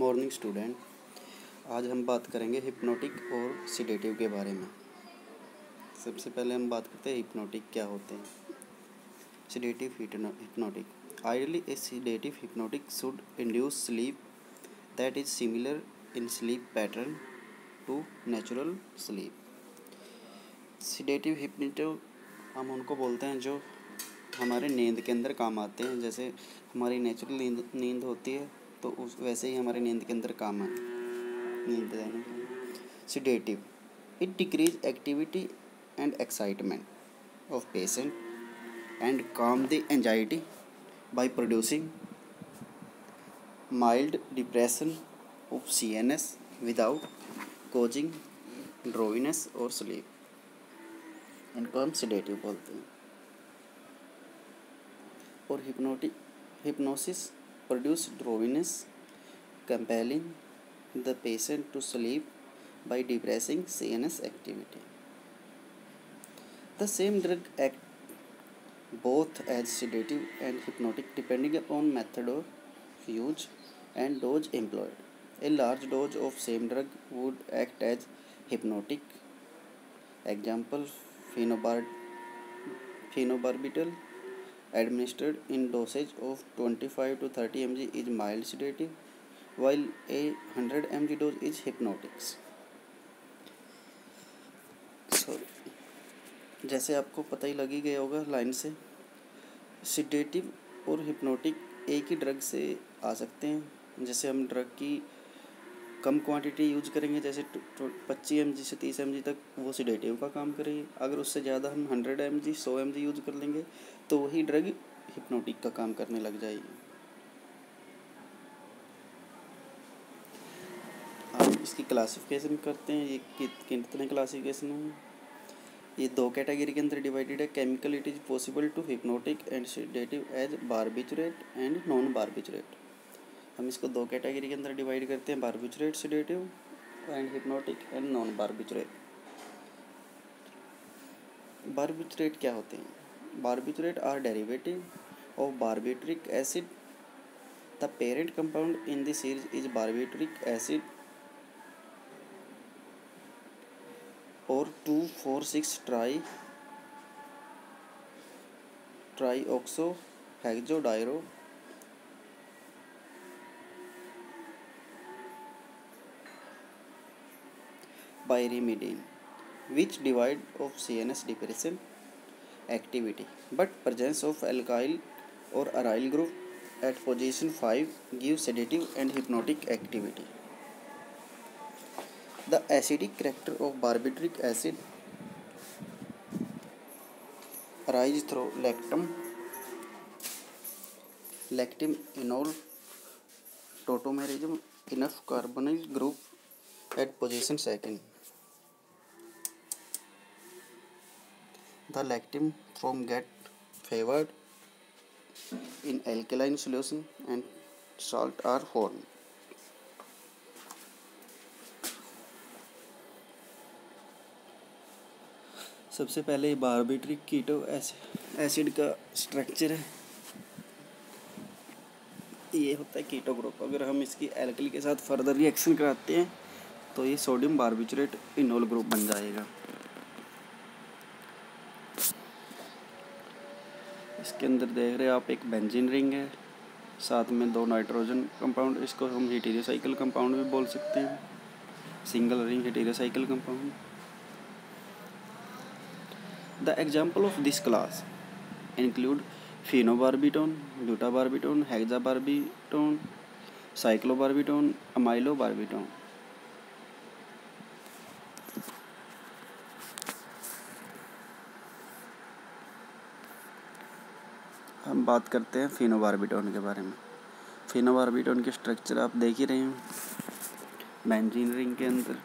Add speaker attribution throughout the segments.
Speaker 1: Morning student. आज हम बात करेंगे हिप्नोटिक और सिडेटिव के बारे में। सबसे पहले हम बात करते हैं हिप्नोटिक क्या होते हैं। Sedative hypnotic. Ideally a sedative hypnotic should induce sleep that is similar in sleep pattern to natural sleep. Sedative hypnotic हम उनको बोलते हैं जो हमारे नींद के अंदर काम आते हैं। जैसे हमारी नेचुरल नींद नींद होती है तो उस, वैसे ही हमारी नींद के अंदर काम है। नींद के sedative it decreases activity and excitement of patient and calm the anxiety by producing mild depression of C N S without causing drowsiness और स्लीप इनको हम सिडेटिव बोलते हैं। और hypnotic hypnosis produce drowsiness, compelling the patient to sleep by depressing CNS activity. The same drug act both as sedative and hypnotic depending upon method of use and dose employed. A large dose of same drug would act as hypnotic. Example phenobarbital administered in dosage of 25 to 30 mg is mild sedative while a 100 mg dose is hypnotics sorry जैसे आपको पता ही लगी गया होगा line से sedative और hypnotic एक ही ड्रग से आ सकते हैं जैसे हम ड्रग की कम क्वांटिटी यूज़ करेंगे, जैसे पच्चीस एम से तीस एम तक, वो सीडेटिव का काम करेगी। अगर उससे ज़्यादा हम हंड्रेड एम जी सौ एम यूज़ कर लेंगे तो वही ड्रग हिप्नोटिक का काम करने लग जाएगी। हम इसकी क्लासिफिकेशन करते हैं, ये कितने क्लासिफिकेशन है? ये दो कैटेगरी के अंदर डिवाइडेड है chemical it is possible to hypnotic and sedative as barbiturate and non barbiturate हम इसको दो कैटेगरी के अंदर डिवाइड करते हैं barbiturate sedative and hypnotic and non barbiturate barbiturate क्या होते हैं? Barbiturate are derivative of barbituric acid the parent compound in this series is barbituric acid और two four six tri tri oxo hexahydro pyrimidine which divide of CNS depression activity but presence of alkyl or aryl group at position 5 gives sedative and hypnotic activity. The acidic character of barbiturate acid arises through lactam, lactam enol tautomerism enough carbonyl group at position second. The lactam from get favored in alkaline solution and salt are formed. सबसे पहले barbituric keto acid का structure है। ये होता है keto group. अगर हम इसकी एल्कली के साथ फर्दर रिएक्शन कराते हैं तो ये सोडियम बारबिचरेट इनोल ग्रुप बन जाएगा। इसके अंदर देख रहे हैं आप, एक बेंजीन रिंग है। साथ में दो नाइट्रोजन कंपाउंड इसको हम हीटीरियोसाइकिल कंपाउंड भी बोल सकते हैं। Single ring heterocyclic compound the example of this class include phenobarbitone butabarbitone hexabarbitone cyclobarbitone amylobarbitone हम बात करते हैं फिनोबार्बिटोन के बारे में। फिनोबार्बिटोन के स्ट्रक्चर आप देख ही रहे हैं। बेंजीन रिंग के अंदर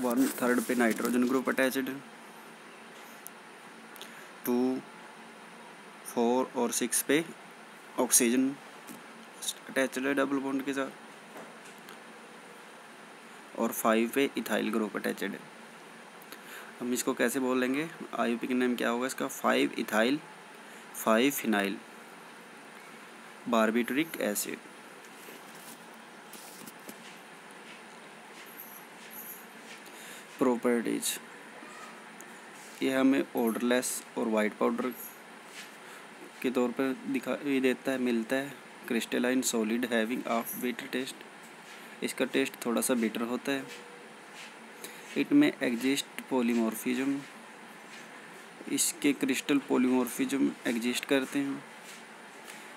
Speaker 1: वन थर्ड पे नाइट्रोजन ग्रुप अटैचड है। टू फोर और सिक्स पे ऑक्सीजन अटैचड है डबल बॉन्ड के साथ। और फाइव पे इथाइल ग्रुप अटैचड है। हम इसको कैसे बोलेंगे आई पी का नेम क्या होगा इसका? Five ethyl five phenyl barbituric acid. Properties ये हमें ऑर्डरलेस और वाइट पाउडर के तौर पर दिखाई देता है, मिलता है। Crystalline solid having of bitter taste इसका टेस्ट थोड़ा सा बिटर होता है। इट में एग्जिस्ट पोलीमोरफिजम इसके क्रिस्टल पोलीमॉर्फिज्म एग्जिस्ट करते हैं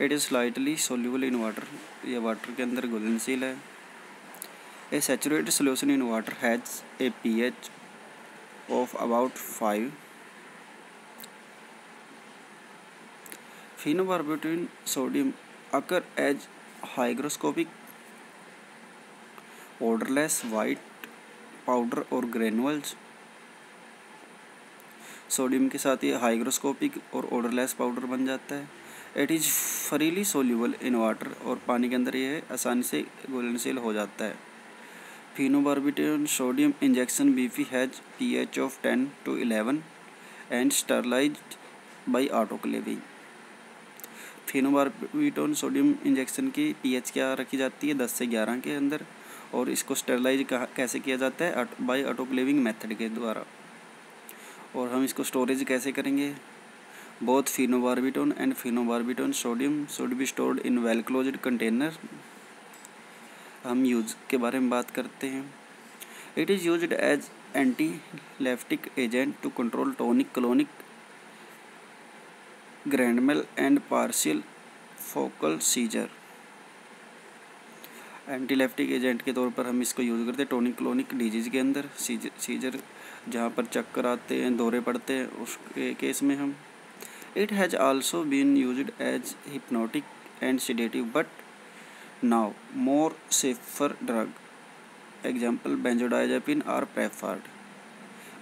Speaker 1: it is slightly soluble in water यह वाटर के अंदर घुलनशील है। A saturated solution in water has a pH of about five phenobarbital sodium occur as hygroscopic, odorless, white powder or granules sodium के साथ ये हाइग्रोस्कोपिक और ऑर्डरलेस पाउडर बन जाता है। It is freely soluble in water और पानी के अंदर ये आसानी से घुलनशील हो जाता है। Phenobarbitone sodium injection BP has pH of ten to eleven and sterilise by autoclaving phenobarbitone sodium injection की पीएच क्या रखी जाती है? दस से ग्यारह के अंदर और इसको स्टेरलाइज कैसे किया जाता है? बाई ऑटोक्लेविंग मेथड के द्वारा। और हम इसको स्टोरेज कैसे करेंगे? Both phenobarbitone and phenobarbitone sodium should be stored in well closed container हम यूज़ के बारे में बात करते हैं। It is use as antiepileptic agent to control tonic clonic grand mal and partial focal seizure antiepileptic agent के तौर पर हम इसको यूज़ करते हैं टोनिक क्लोनिक डिज़ीज़ के अंदर सीजर सीजर जहाँ पर चक्कर आते हैं दौरे पड़ते हैं, उसके केस में हम। It has also been use as hypnotic and sedative but now more safer drug example benzodiazepine are preferred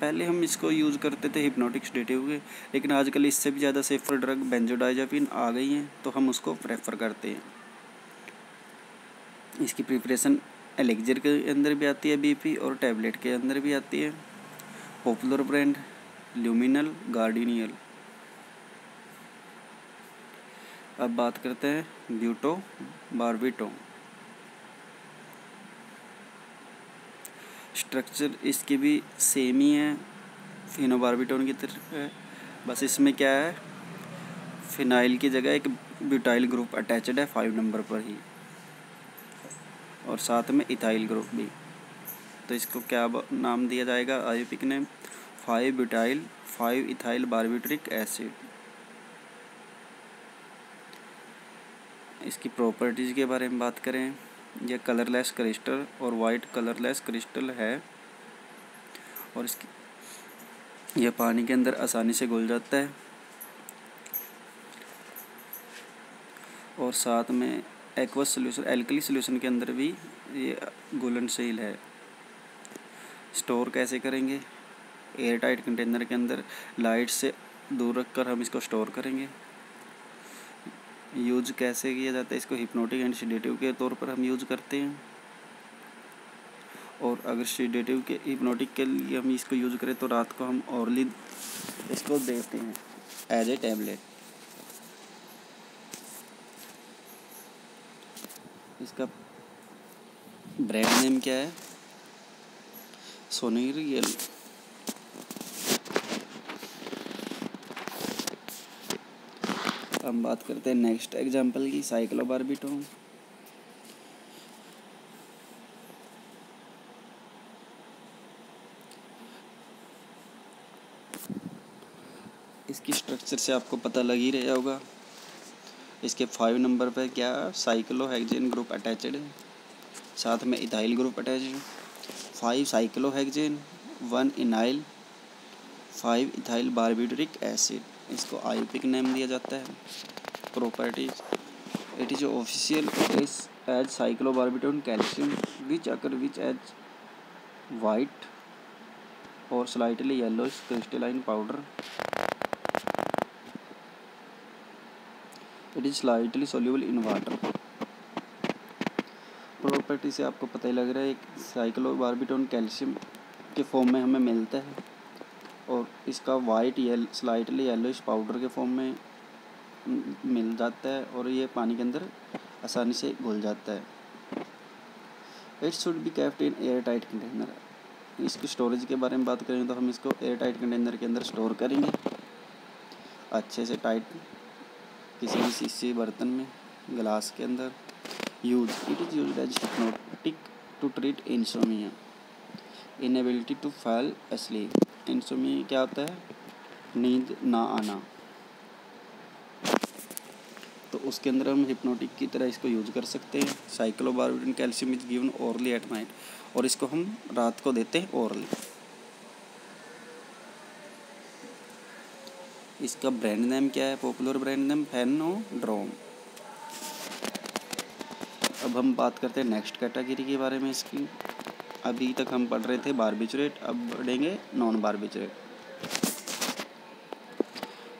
Speaker 1: पहले हम इसको यूज़ करते थे हिप्नोटिक सीडेटिव के, लेकिन आजकल इससे भी ज़्यादा सेफर ड्रग बेंजोडाइजापिन आ गई हैं तो हम उसको प्रेफर करते हैं। इसकी प्रिपरेशन एलेक्जर के अंदर भी आती है बीपी और टैबलेट के अंदर भी आती है। Popular brand Luminal Gardenal. अब बात करते हैं ब्यूटो बारबिटो. स्ट्रक्चर इसकी भी सेम ही है. फिनोबारबिटोन की तरह है. बस इसमें क्या है? फिनाइल की जगह एक ब्यूटाइल ग्रुप अटैचड है फाइव नंबर पर ही. और साथ में इथाइल ग्रुप भी. तो इसको क्या नाम दिया जाएगा? आयुपिक ने five butyl five ethyl barbituric acid. इसकी प्रॉपर्टीज़ के बारे में बात करें। यह कलरलेस क्रिस्टल और वाइट कलरलेस क्रिस्टल है। और इसकी, यह पानी के अंदर आसानी से घुल जाता है। और साथ में एक्वस सोल्यूशन, एल्कली सोल्यूशन के अंदर भी ये घुलनशील है। स्टोर कैसे करेंगे? एयर टाइट कंटेनर के अंदर लाइट से दूर रख कर हम इसको स्टोर करेंगे। यूज़ कैसे किया जाता है, इसको हिप्नोटिक एंड सीडेटिव के तौर पर हम यूज़ करते हैं। और अगर सीडेटिव के हिप्नोटिक के लिए हम इसको यूज़ करें तो रात को हम औरली इसको देते हैं एज ए टैबलेट इसका ब्रांड नेम क्या है? सोनीरियल हम बात करते हैं नेक्स्ट एग्जांपल की साइक्लोबारबिटोन इसकी स्ट्रक्चर से आपको पता लग ही रहा होगा। इसके फाइव नंबर पर क्या साइक्लोहेक्जेन ग्रुप अटैचड है। साथ में इथाइल ग्रुप अटैच है। Five cyclohexene one enyl five ethyl barbituric acid इसको आयुपिक नेम दिया जाता है। Properties it is official is as cyclobarbitone calcium which occur which as white और slightly yellow crystalline powder it is slightly soluble in water property से आपको पता ही लग रहा है एक साइक्लोबारबिटोन कैल्शियम के फॉर्म में हमें मिलता है। और इसका white yellow slightly yellowish powder के फॉर्म में मिल जाता है और ये पानी के अंदर आसानी से घुल जाता है। It should be kept in airtight container इसको स्टोरेज के बारे में बात करें तो हम इसको एयर टाइट कंटेनर के अंदर स्टोर करेंगे। अच्छे से टाइट किसी भी शीशे बर्तन में ग्लास के अंदर। Use it is use as hypnotic to treat insomnia inability to fall asleep insomnia क्या होता है? नींद ना आना। तो उसके अंदर हम हिप्नोटिक की तरह इसको यूज़ कर सकते हैं। Cyclobarbitone calcium is given orally at night और इसको हम रात को देते हैं ओरली इसका ब्रांड नेम क्या है? पॉपुलर ब्रांड नेम फेनोड्रोम अब हम बात करते हैं नेक्स्ट कैटेगरी के बारे में इसकी। अभी तक हम पढ़ रहे थे बारबिच रेट अब बढ़ेंगे non barbiturate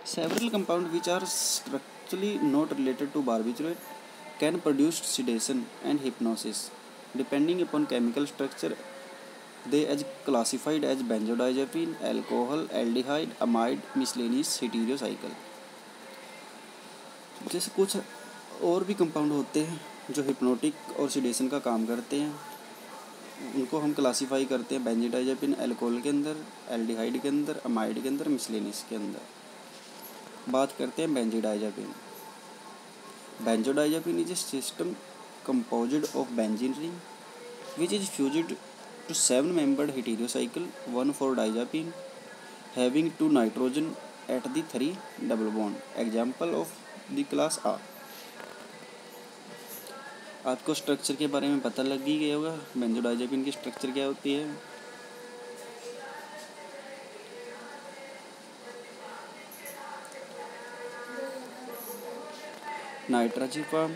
Speaker 1: several compound which are structurally not related to barbiturate can produce sedation and hypnosis depending upon chemical structure they as classified as benzodiazepine alcohol aldehyde amide miscellaneous सिटीरियो जैसे कुछ और भी कंपाउंड होते हैं जो hypnotic और sedation का काम करते हैं। उनको हम क्लासीफाई करते हैं बेंजीडाइजेपिन एल्कोहल के अंदर एल्डिहाइड के अंदर अमाइड के अंदर मिसलिनिस के अंदर। बात करते हैं benzodiazepine benzodiazepine is a system composed of benzene ring which is fused to seven membered heterocycle one four diazepine having two nitrogen at the three double bond example of the class are आपको structure के बारे में पता लग ही गया होगा benzodiazepine की स्ट्रक्चर क्या होती है? नाइट्राजीपाम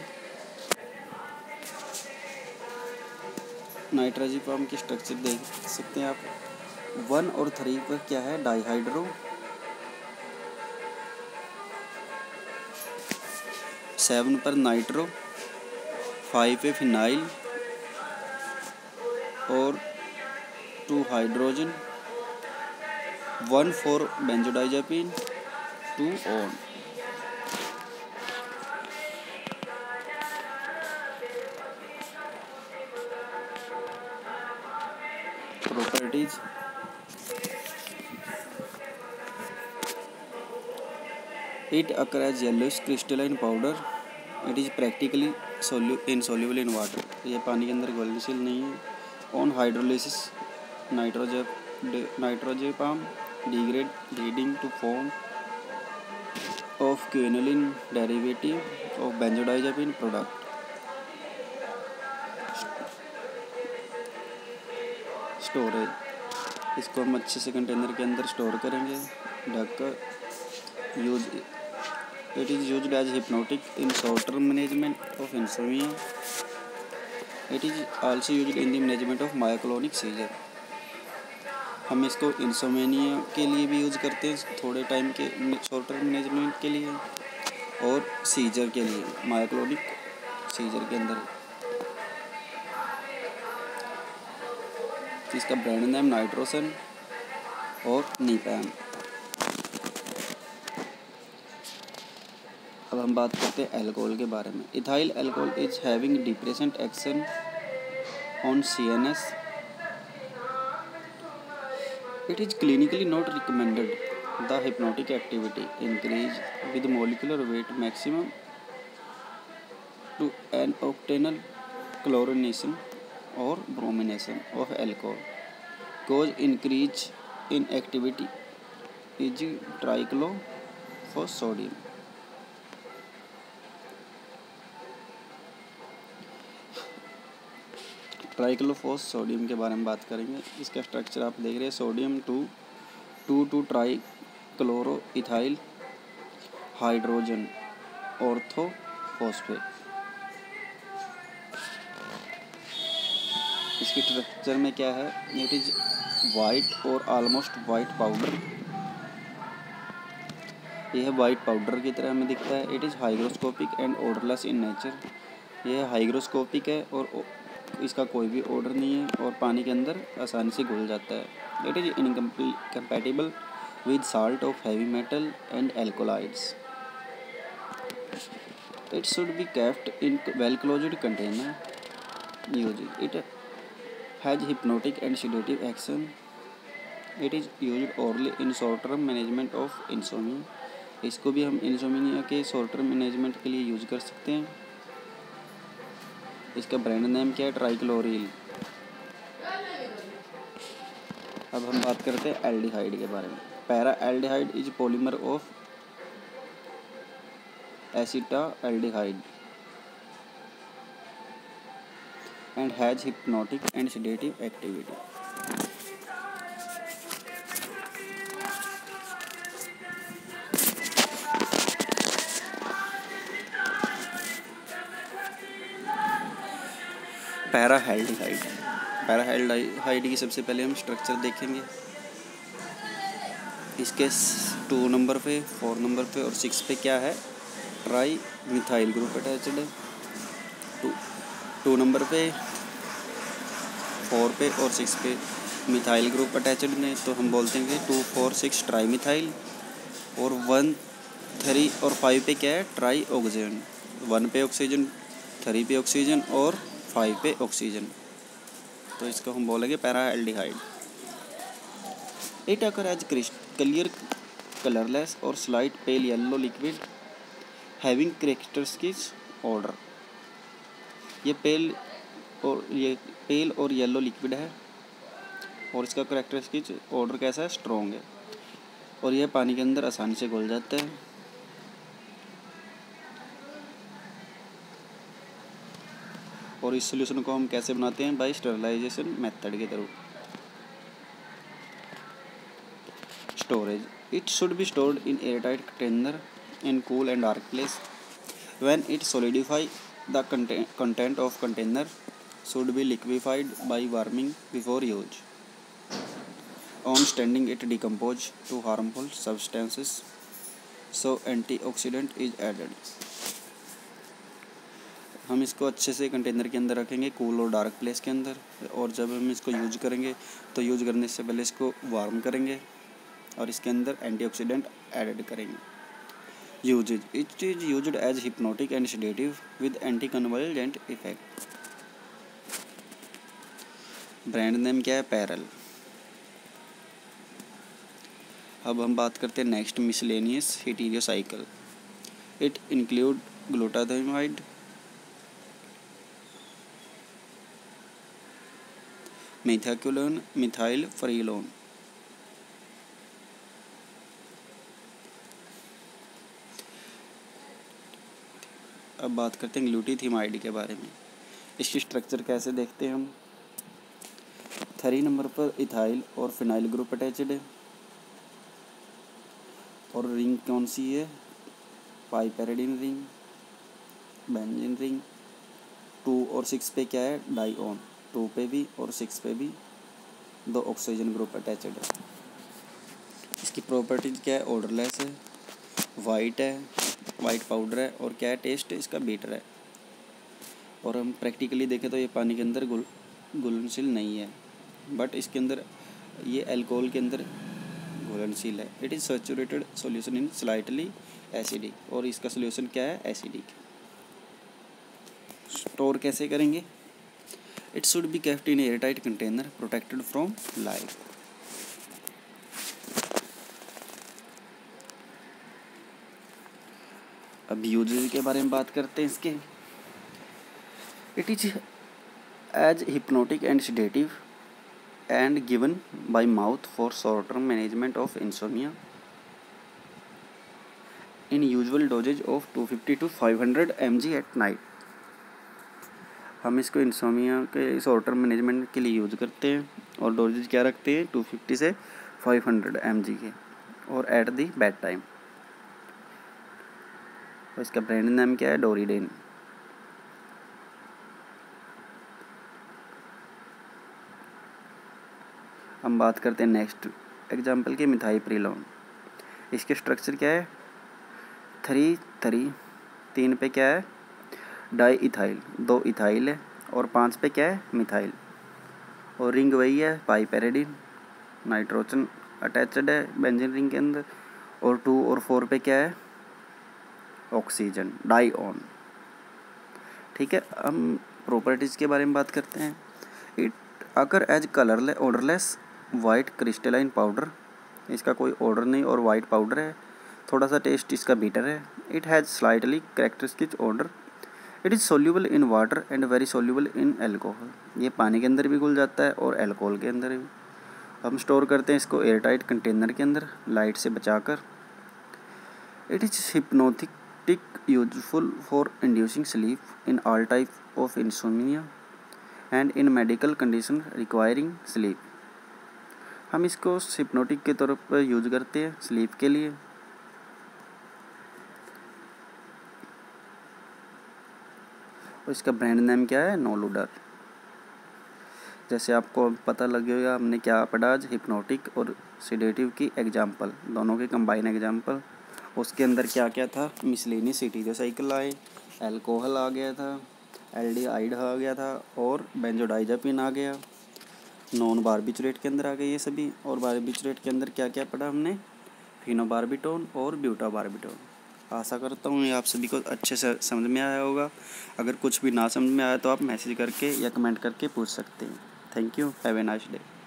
Speaker 1: नाइट्राजीपाम की स्ट्रक्चर देख सकते हैं आप। वन और थ्री पर क्या है? डाईहाइड्रो सेवन पर नाइट्रो फाइव फिनाइल और two hydrogen one four benzodiazepine two on properties it occurs yellowish crystalline powder it is practically in insoluble in water ये पानी के अंदर घुलनशील नहीं है। On hydrolysis nitraz nitrazepam degrade leading to form of quinoline derivative of benzodiazepine product storage इसको हम अच्छे से कंटेनर के अंदर स्टोर करेंगे। ढककर use is use as hypnotic in short term management of insomnia it is also use in the management of myoclonic seizure हम इसको इंसोमेनिया के लिए भी यूज़ करते हैं, थोड़े टाइम के शॉर्ट टर्म मैनेजमेंट के लिए और सीजर के लिए मायोक्लोनिक सीजर के अंदर। इसका ब्रांड नेम नाइट्रोसन और नीपैम हम बात करते हैं एल्कोहल के बारे में। Ethyl alcohol is having depressant action on C N S it is clinically not recommended the hypnotic activity increase with molecular weight maximum to N octanol chlorination or bromination of alcohol. Cause increase in activity is triclophosodium triclofos sodium के बारे में बात करेंगे। इसका structure आप देख रहे हैं, sodium two two two tri chloro ethyl hydrogen, orthophosphate. इसकी स्ट्रक्चर में क्या है? इट इज़ वाइट और ऑलमोस्ट वाइट पाउडर यह वाइट पाउडर की तरह हमें दिखता है। It is hygroscopic and odourless in nature यह हाइग्रोस्कोपिक है और इसका कोई भी ऑर्डर नहीं है और पानी के अंदर आसानी से घुल जाता है। It is incompatible with salt of heavy metal and alkaloids it should be kept in well closed container use it has hypnotic and sedative action it is use orally in short term management of insomnia इसको भी हम insomnia के short term management के लिए use कर सकते हैं। इसका ब्रांड नेम क्या है? ट्राइक्लोरिल अब हम बात करते हैं एल्डिहाइड के बारे में। Para aldehyde is polymer of acetaldehyde and has hypnotic and sedative activity paraldehyde paraldehyde की सबसे पहले हम स्ट्रक्चर देखेंगे। इसके टू नंबर पे फोर नंबर पे और सिक्स पे क्या है? ट्राई मिथाइल ग्रुप अटैचड है। टू टू नंबर पे फोर पे और सिक्स पे मिथाइल ग्रुप अटैचड ने तो हम बोलते हैं कि two four six tri methyl और वन थ्री और फाइव पे क्या है? ट्राई ऑक्सीजन वन पे ऑक्सीजन थ्री पे ऑक्सीजन और फाइव पे ऑक्सीजन। तो इसको हम बोलेंगे paraldehyde it occur as clear colourless और slight pale yellow liquid having characteristics odour. ये पेल और, ये पेल और येलो लिक्विड है और इसका करेक्टरिस्टिक्स ऑर्डर कैसा है? स्ट्रॉन्ग है। और यह पानी के अंदर आसानी से घुल जाता है। और इस सोल्यूशन को हम कैसे बनाते हैं बाई स्टरलाइजेशन मेथड के through storage it should be stored in airtight container in cool and dark place when it solidify the content of container should be liquefied by warming before use on standing it decompose to harmful substances so antioxidant is added हम इसको अच्छे से container के अंदर रखेंगे cool और dark place के अंदर। और जब हम इसको यूज़ करेंगे तो यूज़ करने से पहले इसको वार्म करेंगे और इसके अंदर एंटीऑक्सीडेंट एडेड करेंगे। Use it is use as hypnotic and sedative with anticonvulsant effect brand name क्या है? पैरल अब हम बात करते हैं next miscellaneous heterocycle it include glutethimide methaqualone methyprylon अब बात करते हैं ग्लूटीथीमाइड के बारे में। इसकी स्ट्रक्चर कैसे देखते हैं हम? थ्री नंबर पर इथाइल और फिनाइल ग्रुप अटैचड है। और रिंग कौन सी है? Piperidine ring benzene ring two और सिक्स पे क्या है? डाई ऑन टू पे भी और सिक्स पे भी दो ऑक्सीजन ग्रुप अटैचड है। इसकी प्रॉपर्टीज़ क्या है? ऑर्डरलेस है वाइट है वाइट पाउडर है और क्या है? टेस्ट इसका बीटर है। और हम प्रैक्टिकली देखें तो ये पानी के अंदर गुल, घुलनशील नहीं है। बट इसके अंदर, ये अल्कोहल के अंदर घुलनशील है। It is saturated solution in slightly acidic और इसका सोल्यूशन क्या है? एसिडिक स्टोर कैसे करेंगे? it should be kept in airtight container, protected from light अब यूजेज के बारे में बात करते हैं इसके। It is as hypnotic and sedative and given by mouth for short term management of insomnia in usual dosages of 250 to 500 mg at night हम इसको इंसोमिया के शॉर्ट टर्म मैनेजमेंट के लिए यूज़ करते हैं और डोजेज क्या रखते हैं? टू फिफ्टी से फाइव हंड्रेड एम जी के और एट दी बेड टाइम और इसका ब्रांड नेम क्या है? डोरीडेन हम बात करते हैं नेक्स्ट एग्ज़ाम्पल की मिथाई प्रीलोन इसके स्ट्रक्चर क्या है? थ्री थ्री तीन पे क्या है? डाई इथाइल दो इथाइल है और पाँच पे क्या है? मिथाइल। और रिंग वही है पाई पैरेडिन नाइट्रोजन अटैचड है बेंजिन रिंग के अंदर। और टू और फोर पे क्या है? ऑक्सीजन डाई ऑन ठीक है, हम प्रॉपर्टीज़ के बारे में बात करते हैं। इट, अगर as colourless odourless white crystalline powder, इसका कोई ऑर्डर नहीं और वाइट पाउडर है, थोड़ा सा टेस्ट इसका बीटर है। It has slightly characteristic odour it is soluble in water and very soluble in alcohol ये पानी के अंदर भी घुल जाता है और एल्कोहल के अंदर भी। हम स्टोर करते हैं इसको एयर टाइट कंटेनर के अंदर लाइट से बचाकर। It is hypnotic useful for inducing sleep in all type of insomnia and in medical condition requiring sleep हम इसको हिप्नोटिक के तौर पर यूज़ करते हैं स्लीप के लिए। और इसका ब्रांड नेम क्या है? नोलूडर जैसे आपको पता लगेगा हमने क्या पढ़ा? आज हिप्नोटिक और सीडेटिव की एग्जांपल दोनों के कंबाइन एग्जांपल उसके अंदर क्या क्या था? मिसलिनी सिटी जो साइकिल आए एल्कोहल आ गया था एल्डिहाइड आ गया था और बेंजोडाइजापिन आ गया. नॉन बारबिचुरेट के अंदर आ गए ये सभी और बारबिचुरेट के अंदर क्या क्या पढ़ा हमने? फिनोबारबिटोन और ब्यूटा बारबिटोन आशा करता हूँ ये आप सभी को अच्छे से समझ में आया होगा। अगर कुछ भी ना समझ में आया तो आप मैसेज करके या कमेंट करके पूछ सकते हैं। Thank you. Have a nice day.